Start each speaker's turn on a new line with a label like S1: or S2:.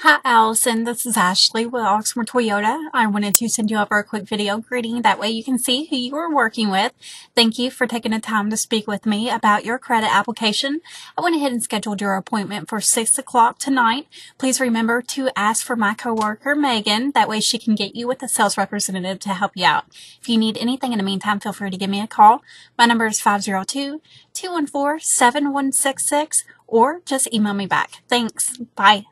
S1: Hi, Allison. This is Ashley with Oxmoor Toyota. I wanted to send you over a quick video greeting. That way you can see who you are working with. Thank you for taking the time to speak with me about your credit application. I went ahead and scheduled your appointment for 6 o'clock tonight. Please remember to ask for my coworker, Megan. That way she can get you with a sales representative to help you out. If you need anything in the meantime, feel free to give me a call. My number is 502 214 7166 or just email me back. Thanks. Bye.